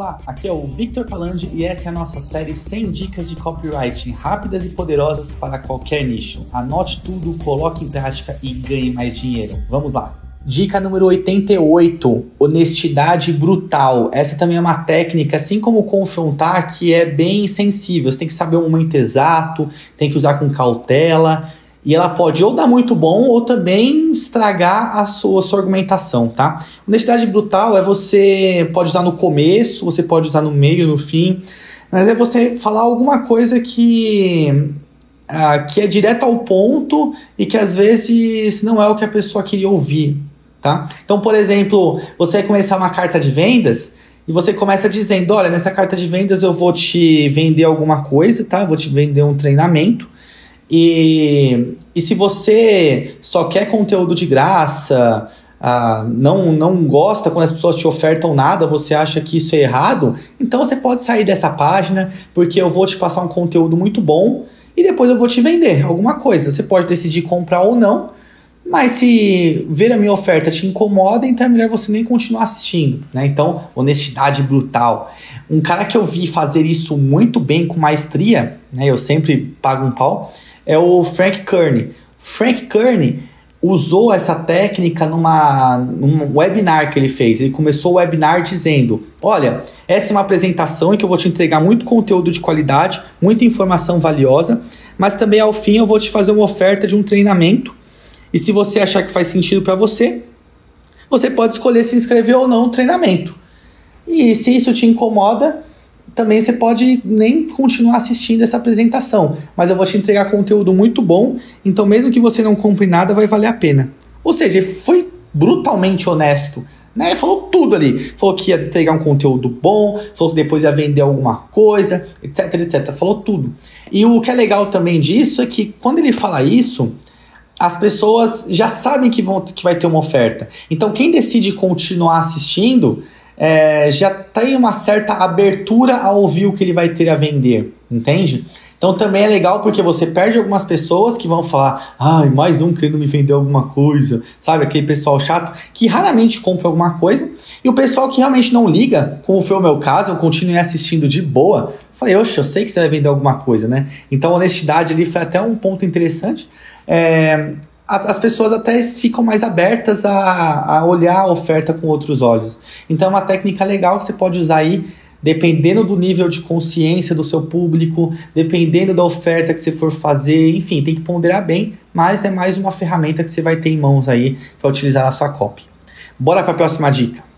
Olá, aqui é o Victor Palandi e essa é a nossa série 100 dicas de copywriting rápidas e poderosas para qualquer nicho. Anote tudo, coloque em prática e ganhe mais dinheiro. Vamos lá! Dica número 88, honestidade brutal. Essa também é uma técnica, assim como confrontar, que é bem sensível. Você tem que saber o momento exato, tem que usar com cautela. E ela pode ou dar muito bom ou também estragar a sua, a sua argumentação, tá? Honestidade brutal é você pode usar no começo, você pode usar no meio, no fim, mas é você falar alguma coisa que uh, que é direto ao ponto e que às vezes não é o que a pessoa queria ouvir, tá? Então, por exemplo, você vai começar uma carta de vendas e você começa dizendo, olha, nessa carta de vendas eu vou te vender alguma coisa, tá? vou te vender um treinamento e, e se você só quer conteúdo de graça, ah, não, não gosta quando as pessoas te ofertam nada, você acha que isso é errado, então você pode sair dessa página, porque eu vou te passar um conteúdo muito bom e depois eu vou te vender alguma coisa. Você pode decidir comprar ou não, mas se ver a minha oferta te incomoda, então é melhor você nem continuar assistindo. Né? Então, honestidade brutal. Um cara que eu vi fazer isso muito bem, com maestria, né? eu sempre pago um pau é o Frank Kearney. Frank Kearney usou essa técnica numa, num webinar que ele fez. Ele começou o webinar dizendo: Olha, essa é uma apresentação em que eu vou te entregar muito conteúdo de qualidade, muita informação valiosa, mas também ao fim eu vou te fazer uma oferta de um treinamento. E se você achar que faz sentido para você, você pode escolher se inscrever ou não no treinamento. E se isso te incomoda, também você pode nem continuar assistindo essa apresentação, mas eu vou te entregar conteúdo muito bom, então mesmo que você não compre nada, vai valer a pena. Ou seja, ele foi brutalmente honesto. Né? Falou tudo ali. Falou que ia entregar um conteúdo bom, falou que depois ia vender alguma coisa, etc, etc. Falou tudo. E o que é legal também disso é que quando ele fala isso, as pessoas já sabem que, vão, que vai ter uma oferta. Então quem decide continuar assistindo é, já tem uma certa abertura a ouvir o que ele vai ter a vender, entende? Então também é legal porque você perde algumas pessoas que vão falar, ai, mais um querendo me vender alguma coisa, sabe? Aquele pessoal chato que raramente compra alguma coisa. E o pessoal que realmente não liga, como foi o meu caso, eu continuei assistindo de boa. Falei, oxe, eu sei que você vai vender alguma coisa, né? Então honestidade ali foi até um ponto interessante. É, as pessoas até ficam mais abertas a, a olhar a oferta com outros olhos. Então é uma técnica legal que você pode usar aí, dependendo do nível de consciência do seu público, dependendo da oferta que você for fazer, enfim, tem que ponderar bem, mas é mais uma ferramenta que você vai ter em mãos aí para utilizar na sua copy. Bora para a próxima dica.